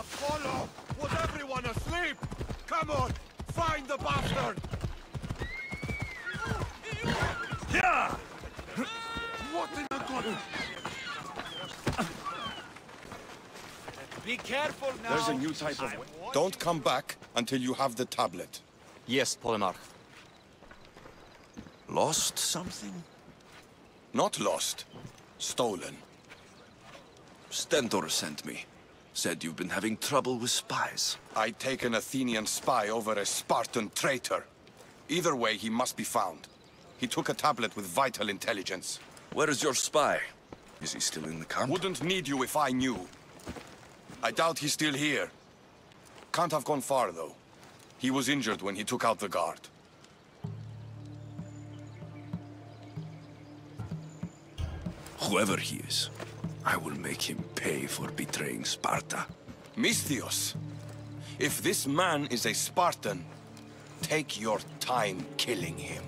Apollo! Was everyone asleep? Come on! Find the bastard! Yeah! What in the god? Be careful now. There's a new type of... Don't come back until you have the tablet. Yes, Polemarch. Lost something? Not lost. Stolen. Stentor sent me. Said you've been having trouble with spies. I take an Athenian spy over a Spartan traitor. Either way, he must be found. He took a tablet with vital intelligence. Where is your spy? Is he still in the camp? Wouldn't need you if I knew. I doubt he's still here. Can't have gone far, though. He was injured when he took out the guard. Whoever he is, I will make him pay for betraying Sparta. Misthios, if this man is a Spartan, take your time killing him.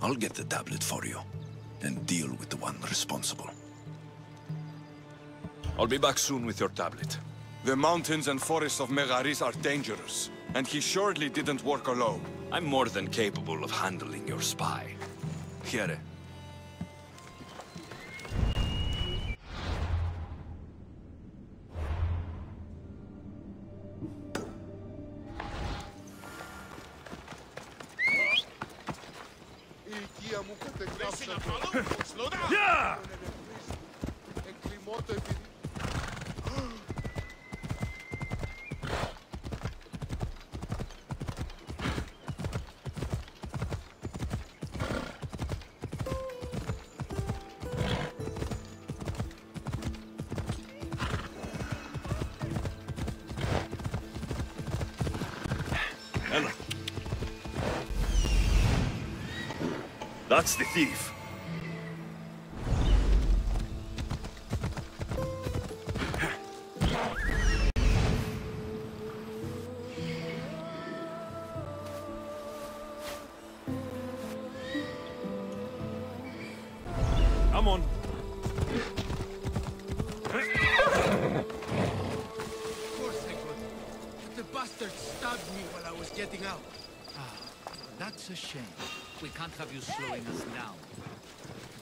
I'll get the tablet for you, and deal with the one responsible. I'll be back soon with your tablet. The mountains and forests of Megaris are dangerous, and he surely didn't work alone. I'm more than capable of handling your spy. Here. Yeah! Hello. That's the thief. Come on. Of course I could. The bastard stabbed me while I was getting out. Ah. That's a shame. We can't have you slowing us down.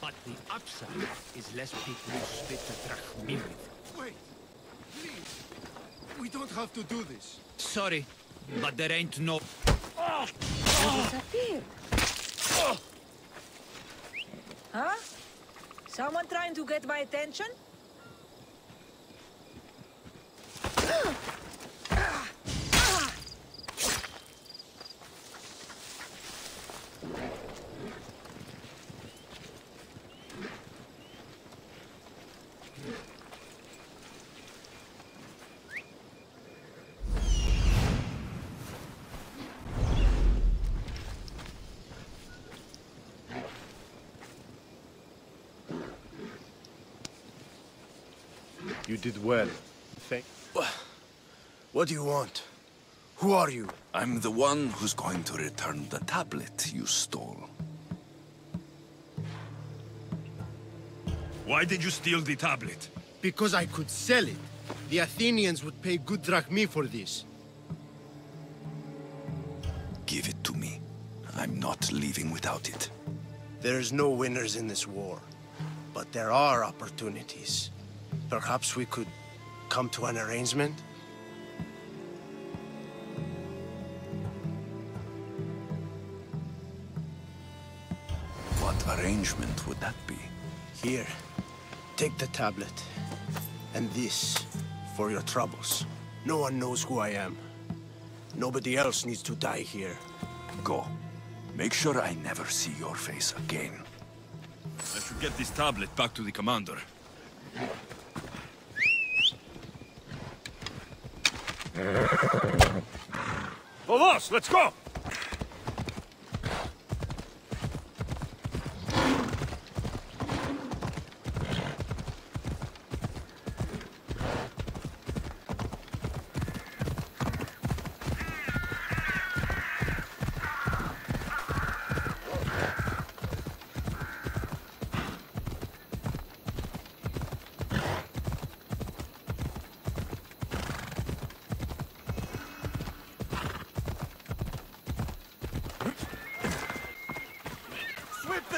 But the upside is less people who spit the drachmae. Wait, please. We don't have to do this. Sorry, but there ain't no... disappeared. Huh? Someone trying to get my attention? You did well. Thank... What do you want? Who are you? I'm the one who's going to return the tablet you stole. Why did you steal the tablet? Because I could sell it. The Athenians would pay good drachmae for this. Give it to me. I'm not leaving without it. There's no winners in this war. But there are opportunities. Perhaps we could come to an arrangement? What arrangement would that be? Here, take the tablet. And this, for your troubles. No one knows who I am. Nobody else needs to die here. Go. Make sure I never see your face again. I should get this tablet back to the commander. Vamos, let's go!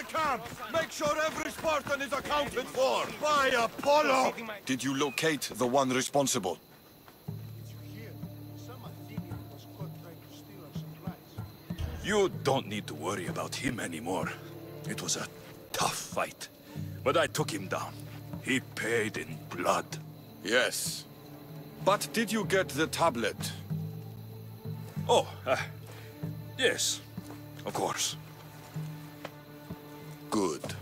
Camp! Make sure every Spartan is accounted for! By Apollo! Did you locate the one responsible? Did you? Some Athenian was caught trying to steal our supplies. You don't need to worry about him anymore. It was a tough fight. But I took him down. He paid in blood. Yes. But did you get the tablet? Oh, uh, yes. Of course good.